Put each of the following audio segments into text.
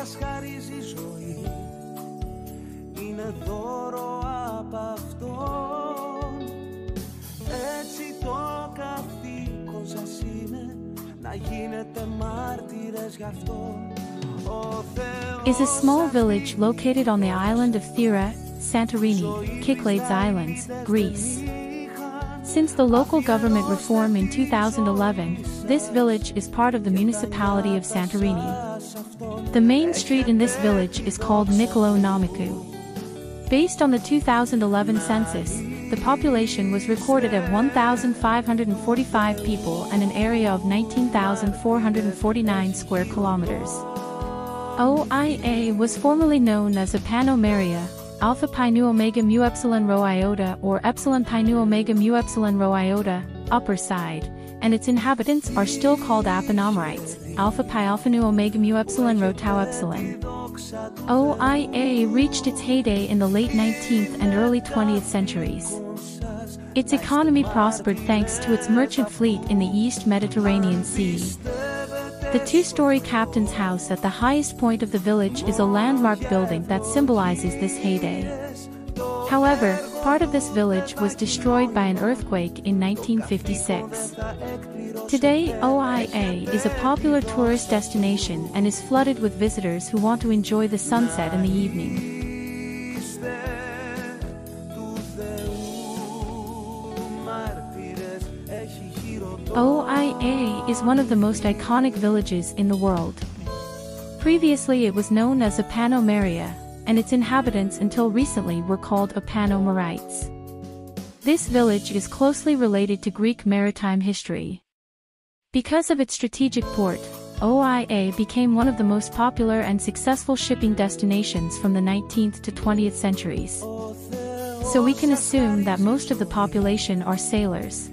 σας χαρίζει ζωή Είναι δώρο από Αυτόν Έτσι το καθήκον σας είναι Να γίνετε μάρτυρες γι' Αυτόν is a small village located on the island of Thera, Santorini, Kyklades Islands, Greece. Since the local government reform in 2011, this village is part of the municipality of Santorini. The main street in this village is called Nikolaou Nomikou. Based on the 2011 census, the population was recorded at 1,545 people and an area of 19,449 square kilometers. OIA was formerly known as Apano Meria, Alpha Pi Nu Omega Mu Epsilon Rho Iota or Epsilon Pi Nu Omega Mu Epsilon Rho Iota, upper side, and its inhabitants are still called Apanomerites, Alpha Pi Alpha Nu Omega Mu Epsilon Rho Tau Epsilon. OIA reached its heyday in the late 19th and early 20th centuries. Its economy prospered thanks to its merchant fleet in the East Mediterranean Sea. The two-story captain's house at the highest point of the village is a landmark building that symbolizes this heyday. However, part of this village was destroyed by an earthquake in 1956. Today, OIA is a popular tourist destination and is flooded with visitors who want to enjoy the sunset in the evening. OIA is one of the most iconic villages in the world. Previously it was known as Apano Meria, and its inhabitants until recently were called Apanomerites. This village is closely related to Greek maritime history. Because of its strategic port, OIA became one of the most popular and successful shipping destinations from the 19th to 20th centuries. So we can assume that most of the population are sailors.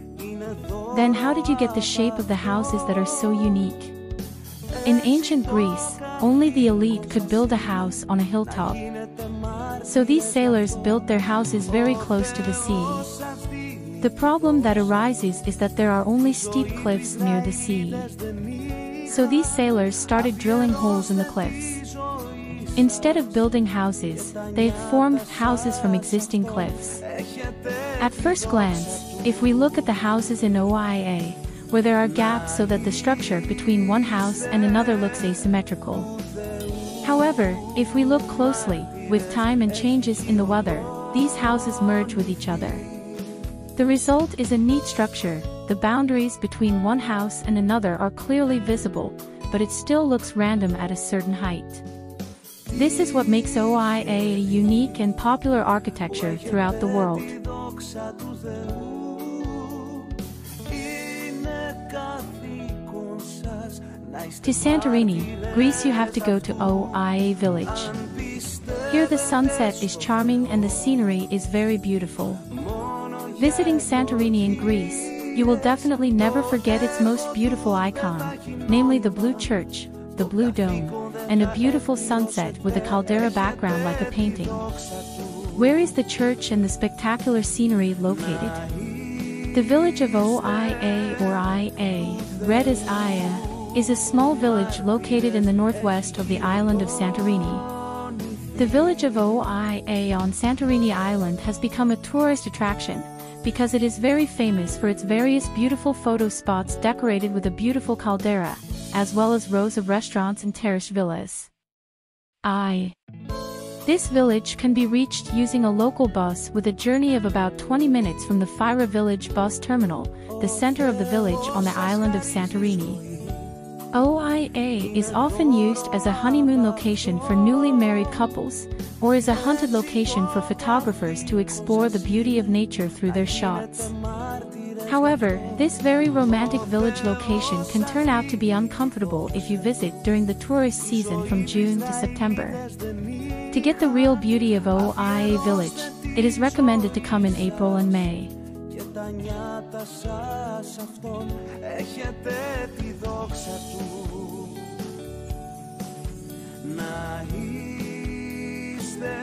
Then how did you get the shape of the houses that are so unique? In ancient Greece, only the elite could build a house on a hilltop. So these sailors built their houses very close to the sea. The problem that arises is that there are only steep cliffs near the sea. So these sailors started drilling holes in the cliffs. Instead of building houses, they formed houses from existing cliffs. At first glance, if we look at the houses in OIA, where there are gaps so that the structure between one house and another looks asymmetrical. However, if we look closely, with time and changes in the weather, these houses merge with each other. The result is a neat structure, the boundaries between one house and another are clearly visible, but it still looks random at a certain height. This is what makes OIA a unique and popular architecture throughout the world. To Santorini, Greece you have to go to OIA village. Here the sunset is charming and the scenery is very beautiful. Visiting Santorini in Greece, you will definitely never forget its most beautiful icon, namely the blue church, the blue dome, and a beautiful sunset with a caldera background like a painting. Where is the church and the spectacular scenery located? The village of OIA or IA, read as Aya, is a small village located in the northwest of the island of Santorini. The village of OIA on Santorini Island has become a tourist attraction, because it is very famous for its various beautiful photo spots decorated with a beautiful caldera, as well as rows of restaurants and terraced villas. I. This village can be reached using a local bus with a journey of about 20 minutes from the Fira Village bus terminal, the center of the village on the island of Santorini. OIA is often used as a honeymoon location for newly married couples, or as a hunted location for photographers to explore the beauty of nature through their shots. However, this very romantic village location can turn out to be uncomfortable if you visit during the tourist season from June to September. To get the real beauty of OIA village, it is recommended to come in April and May τα νιάτα σας αυτόν έχετε τη δόξα του να είστε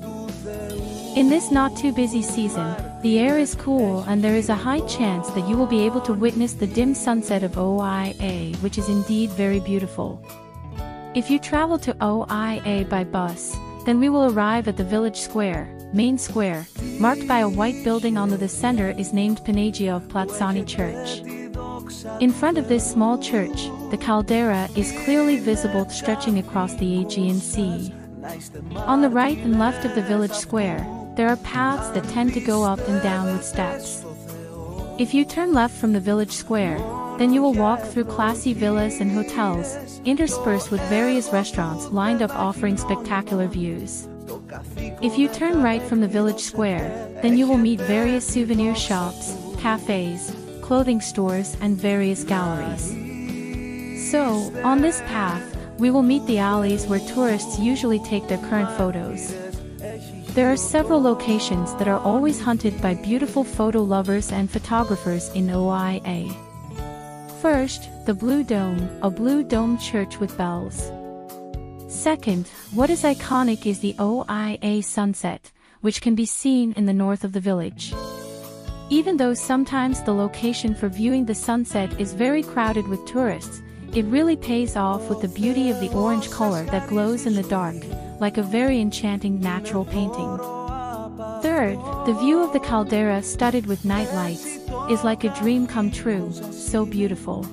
του Θεού In this not too busy season, the air is cool and there is a high chance that you will be able to witness the dim sunset of OIA which is indeed very beautiful. If you travel to OIA by bus, then we will arrive at the village square, main square, marked by a white building on the center is named Panagia of Platsani Church. In front of this small church, the caldera is clearly visible stretching across the Aegean Sea. On the right and left of the village square, there are paths that tend to go up and down with steps. If you turn left from the village square, then you will walk through classy villas and hotels, interspersed with various restaurants lined up offering spectacular views. If you turn right from the village square, then you will meet various souvenir shops, cafes, clothing stores and various galleries. So, on this path, we will meet the alleys where tourists usually take their current photos. There are several locations that are always hunted by beautiful photo lovers and photographers in OIA. First, the Blue Dome, a blue dome church with bells. Second, what is iconic is the OIA sunset, which can be seen in the north of the village. Even though sometimes the location for viewing the sunset is very crowded with tourists, it really pays off with the beauty of the orange color that glows in the dark, like a very enchanting natural painting. Third, the view of the caldera studded with night lights, is like a dream come true, so beautiful.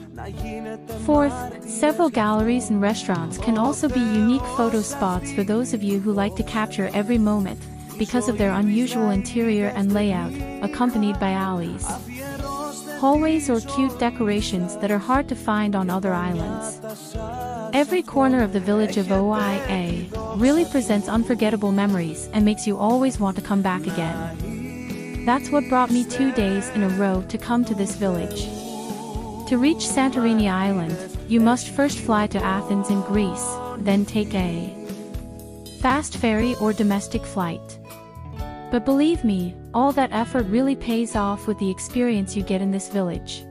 Fourth, several galleries and restaurants can also be unique photo spots for those of you who like to capture every moment, because of their unusual interior and layout, accompanied by alleys. Hallways or cute decorations that are hard to find on other islands. Every corner of the village of OIA really presents unforgettable memories and makes you always want to come back again. That's what brought me two days in a row to come to this village. To reach Santorini Island, you must first fly to Athens in Greece, then take a fast ferry or domestic flight. But believe me, all that effort really pays off with the experience you get in this village.